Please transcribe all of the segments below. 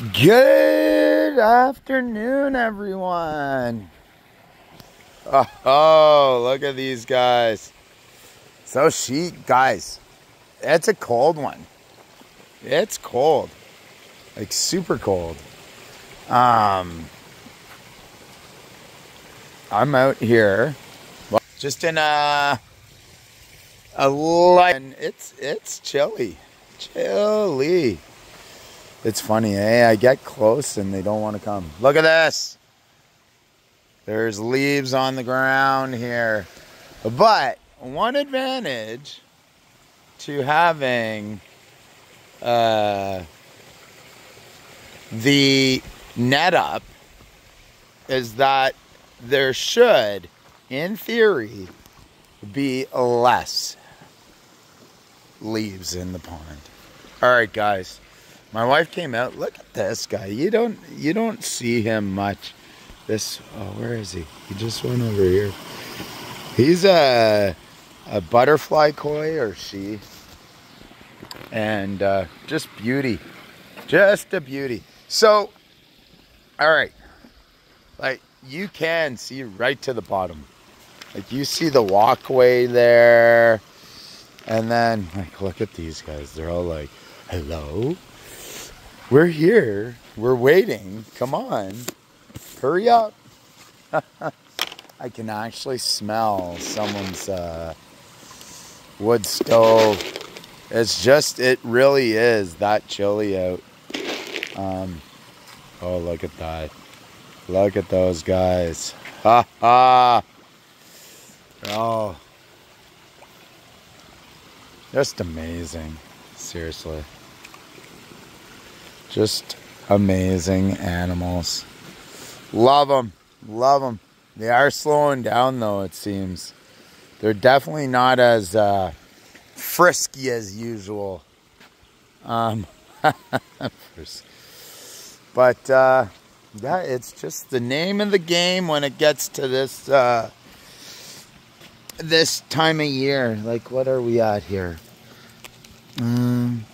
Good afternoon, everyone. Oh, look at these guys. So she, guys, it's a cold one. It's cold, like super cold. Um, I'm out here, just in a a light, and it's it's chilly, chilly. It's funny, eh? I get close and they don't want to come. Look at this. There's leaves on the ground here. But one advantage to having uh, the net up is that there should, in theory, be less leaves in the pond. All right, guys. My wife came out. Look at this guy. You don't you don't see him much. This oh where is he? He just went over here. He's a a butterfly koi or she. And uh, just beauty. Just a beauty. So all right. Like you can see right to the bottom. Like you see the walkway there. And then like look at these guys. They're all like, hello? We're here. We're waiting. Come on. Hurry up. I can actually smell someone's uh, wood stove. It's just, it really is that chilly out. Um, oh, look at that. Look at those guys. Ha ha. Oh. Just amazing. Seriously. Just amazing animals. Love them. Love them. They are slowing down though, it seems. They're definitely not as uh, frisky as usual. Um, but uh, yeah, it's just the name of the game when it gets to this uh, this time of year. Like, what are we at here? Um,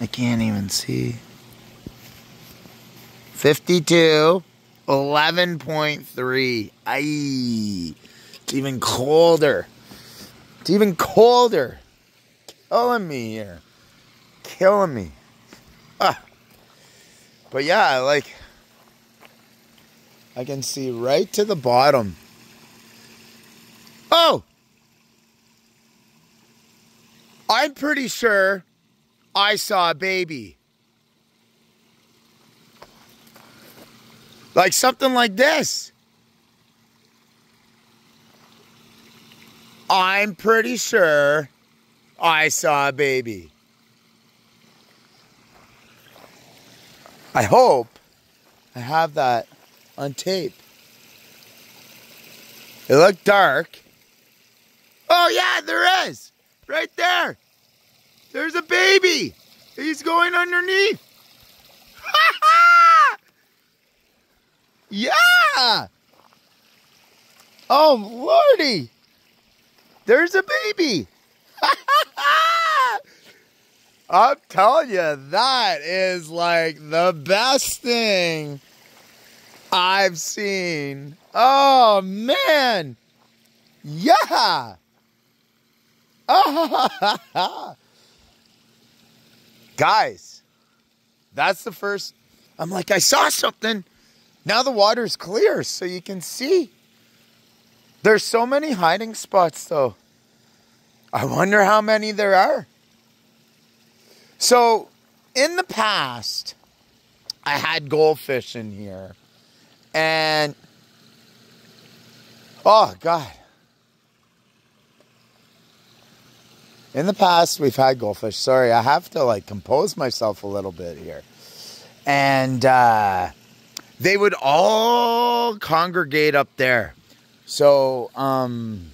I can't even see. 52, 11.3. Aye. It's even colder. It's even colder. Killing me here. Killing me. Ah. But yeah, like, I can see right to the bottom. Oh! I'm pretty sure I saw a baby. Like something like this. I'm pretty sure I saw a baby. I hope I have that on tape. It looked dark. Oh, yeah, there is. Right there. There's a baby. He's going underneath. Yeah. Oh, Lordy. There's a baby. I'm telling you, that is like the best thing I've seen. Oh, man. Yeah. Guys, that's the first. I'm like, I saw something. Now the water's clear so you can see. There's so many hiding spots though. I wonder how many there are. So, in the past, I had goldfish in here. And oh god. In the past, we've had goldfish. Sorry, I have to like compose myself a little bit here. And uh they would all congregate up there. So, um,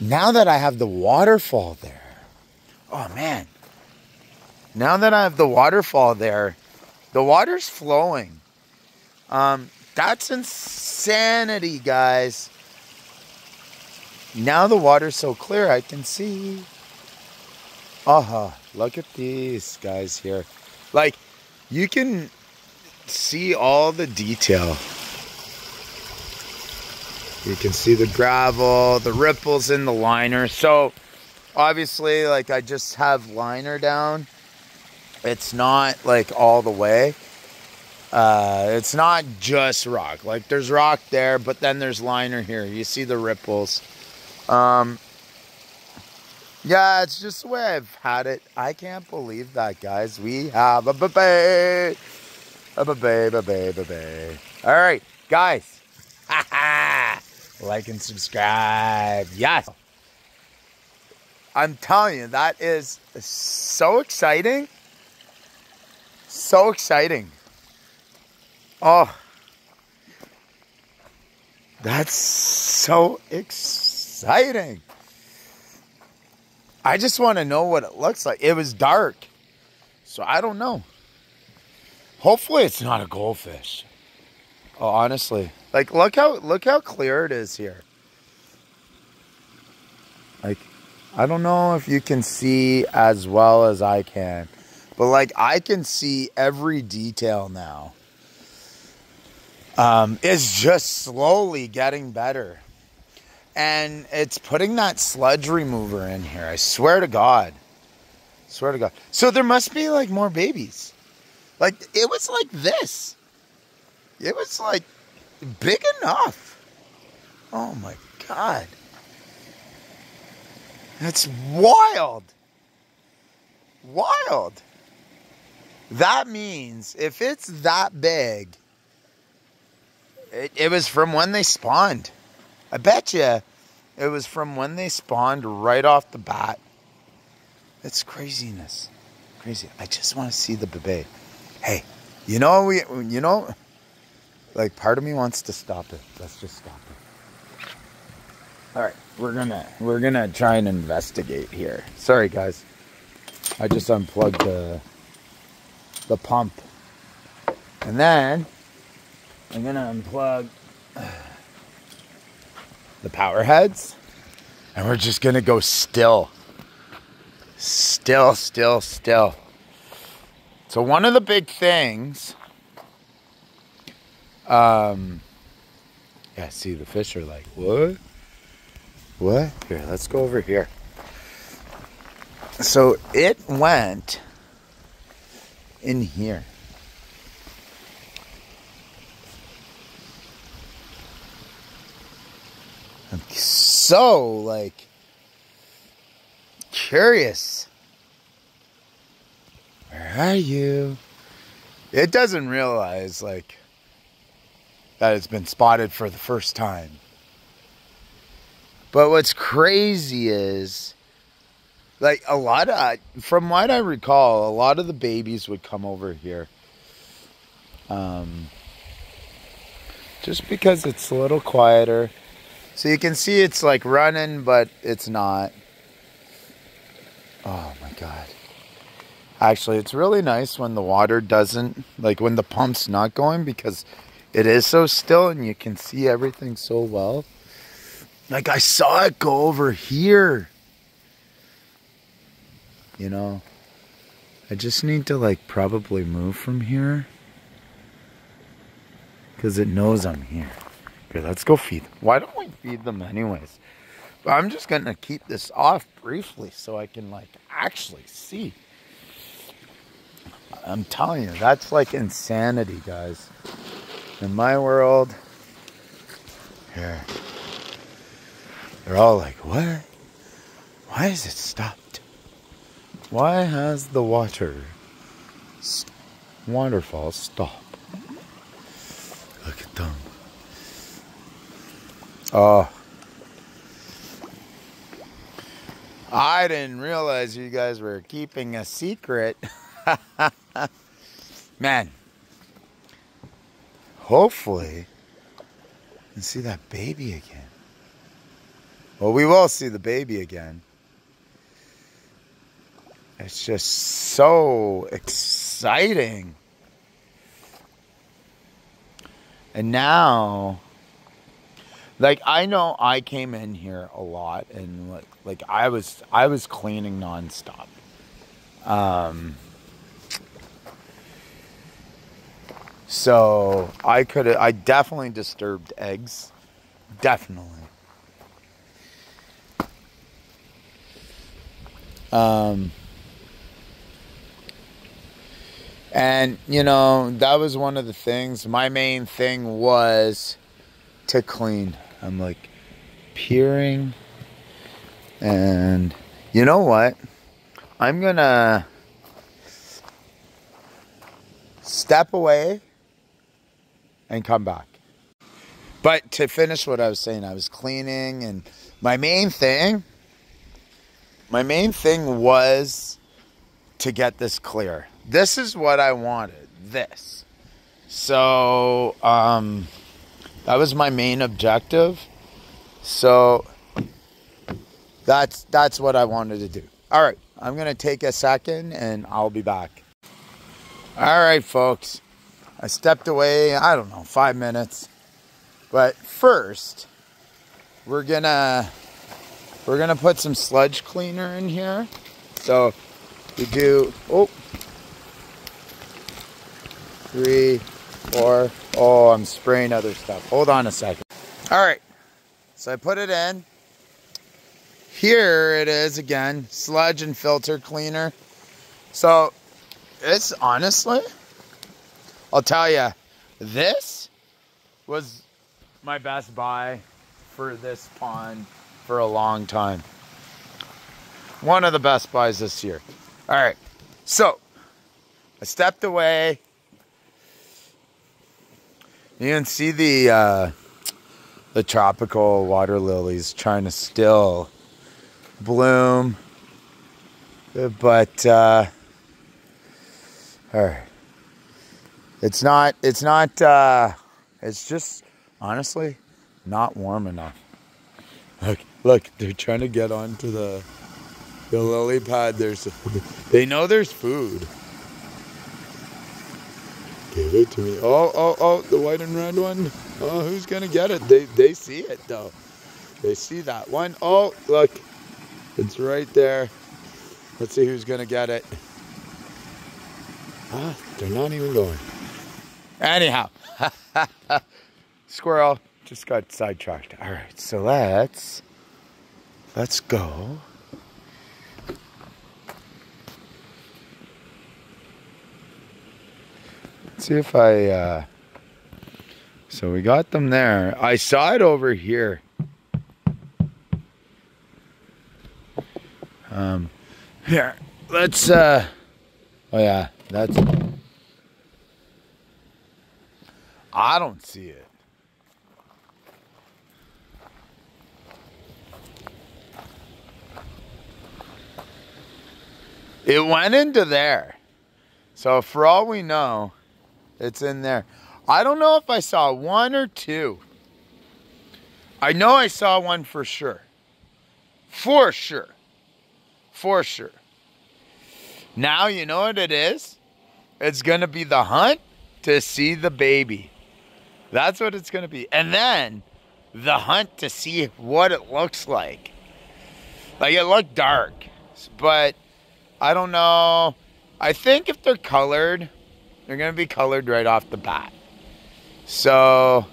now that I have the waterfall there, oh man, now that I have the waterfall there, the water's flowing. Um, that's insanity, guys. Now the water's so clear, I can see. Uh-huh. Look at these guys here. Like, you can see all the detail. You can see the gravel, the ripples in the liner. So, obviously, like, I just have liner down. It's not, like, all the way. Uh, it's not just rock. Like, there's rock there, but then there's liner here. You see the ripples. Um, yeah, it's just the way I've had it. I can't believe that, guys. We have a baby. A baby, baby, baby. All right, guys. like and subscribe. Yes. I'm telling you, that is so exciting. So exciting. Oh. That's so exciting. I just want to know what it looks like. It was dark, so I don't know. Hopefully, it's not a goldfish. Oh, honestly, like look how look how clear it is here. Like, I don't know if you can see as well as I can, but like I can see every detail now. Um, it's just slowly getting better and it's putting that sludge remover in here. I swear to God. Swear to God. So there must be like more babies. Like it was like this. It was like big enough. Oh my God. That's wild. Wild. That means if it's that big, it, it was from when they spawned. I bet you it was from when they spawned right off the bat. It's craziness. Crazy. I just want to see the baby. Hey, you know we you know like part of me wants to stop it. Let's just stop it. All right, we're going to we're going to try and investigate here. Sorry guys. I just unplugged the the pump. And then I'm going to unplug the power heads, and we're just gonna go still. Still, still, still. So one of the big things, um, yeah, see the fish are like, what? What? Here, let's go over here. So it went in here. I'm so like curious. Where are you? It doesn't realize like that it's been spotted for the first time. But what's crazy is like a lot of from what I recall, a lot of the babies would come over here. Um just because it's a little quieter so you can see it's like running, but it's not. Oh my God. Actually, it's really nice when the water doesn't, like when the pump's not going because it is so still and you can see everything so well. Like I saw it go over here. You know, I just need to like probably move from here because it knows I'm here. Okay, let's go feed them. Why don't we feed them anyways? But I'm just going to keep this off briefly so I can like actually see. I'm telling you, that's like insanity, guys. In my world, here, they're all like, what? Why is it stopped? Why has the water waterfall stopped? Look at them. Oh. I didn't realize you guys were keeping a secret. Man. Hopefully, you see that baby again. Well, we will see the baby again. It's just so exciting. And now like I know I came in here a lot and like, like I was I was cleaning nonstop. Um, so I could I definitely disturbed eggs. Definitely. Um, and you know that was one of the things. My main thing was to clean. I'm like peering, and you know what? I'm gonna step away and come back. But to finish what I was saying, I was cleaning, and my main thing, my main thing was to get this clear. This is what I wanted. This. So, um, that was my main objective. So that's that's what I wanted to do. All right, I'm gonna take a second and I'll be back. All right, folks. I stepped away. I don't know, five minutes. But first, we're gonna we're gonna put some sludge cleaner in here. So we do oh three, four. Oh, I'm spraying other stuff. Hold on a second. All right. So I put it in. Here it is again, sludge and filter cleaner. So it's honestly, I'll tell you, this was my best buy for this pond for a long time. One of the best buys this year. All right, so I stepped away. You can see the uh, the tropical water lilies trying to still bloom, but uh, all right. It's not. It's not. Uh, it's just honestly not warm enough. Look, look. They're trying to get onto the the lily pad. There's. They know there's food. Give it to me. Oh, oh, oh, the white and red one. Oh, who's gonna get it? They they see it though. They see that one. Oh, look. It's right there. Let's see who's gonna get it. Ah, they're not even going. Anyhow. Squirrel just got sidetracked. All right, so let's let's go. See if I, uh, so we got them there. I saw it over here. Um, here, let's, uh, oh yeah, that's, I don't see it. It went into there. So for all we know, it's in there. I don't know if I saw one or two. I know I saw one for sure. For sure. For sure. Now you know what it is? It's going to be the hunt to see the baby. That's what it's going to be. And then the hunt to see what it looks like. Like it looked dark, but I don't know. I think if they're colored, they're going to be colored right off the bat. So,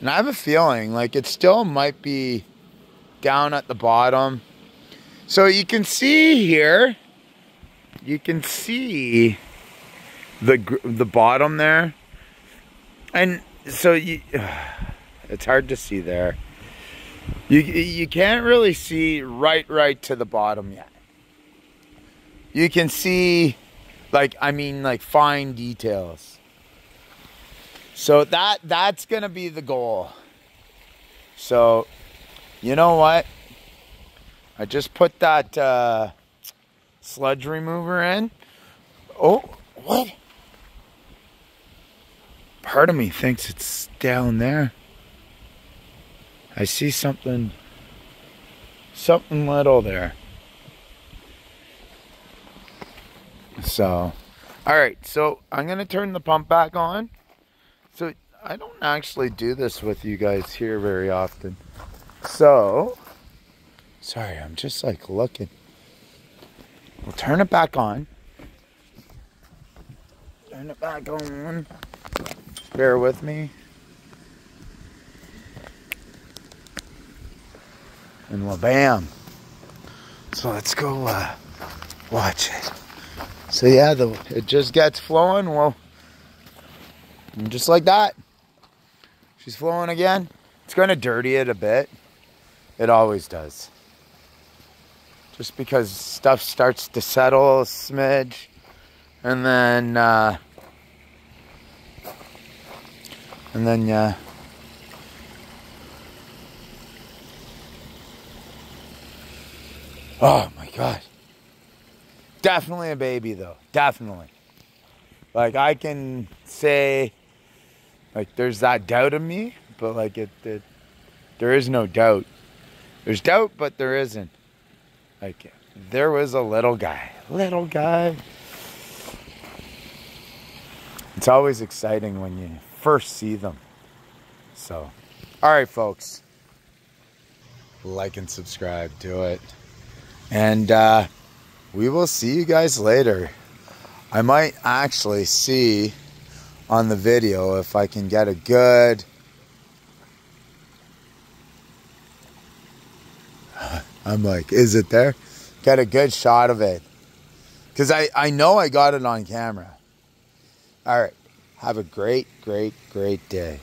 and I have a feeling like it still might be down at the bottom. So you can see here, you can see the the bottom there. And so you it's hard to see there. You you can't really see right right to the bottom yet. You can see like I mean like fine details. So that that's going to be the goal. So you know what? I just put that uh, sludge remover in. Oh, what? Part of me thinks it's down there. I see something, something little there. So, all right. So I'm gonna turn the pump back on. So I don't actually do this with you guys here very often. So, sorry, I'm just like looking. We'll turn it back on. Turn it back on. Bear with me. And well, bam. So let's go uh, watch it. So yeah, the it just gets flowing. Well, just like that. She's flowing again. It's going to dirty it a bit. It always does. Just because stuff starts to settle a smidge. And then, uh, and then, yeah. Uh, oh my God. Definitely a baby though. Definitely. Like I can say, like there's that doubt in me, but like it, it there is no doubt. There's doubt, but there isn't. Like there was a little guy, little guy. It's always exciting when you first see them. So, all right, folks, like and subscribe to it, and uh, we will see you guys later. I might actually see on the video if I can get a good I'm like, is it there? Get a good shot of it. Because I, I know I got it on camera. All right. Have a great, great, great day.